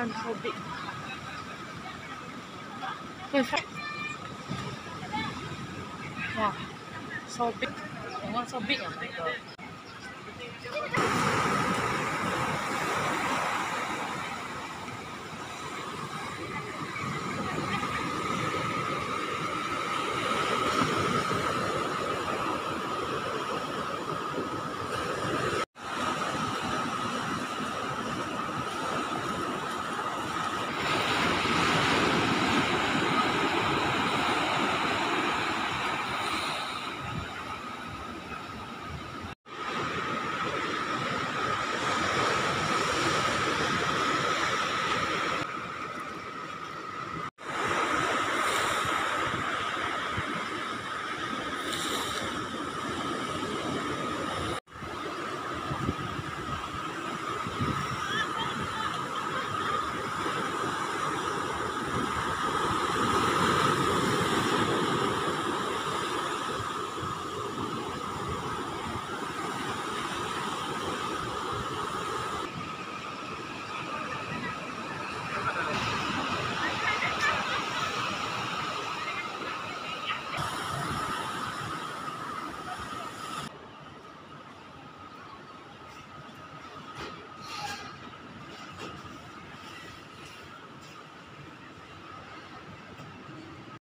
one how big? Perfect wow. So big. And one so big oh my god.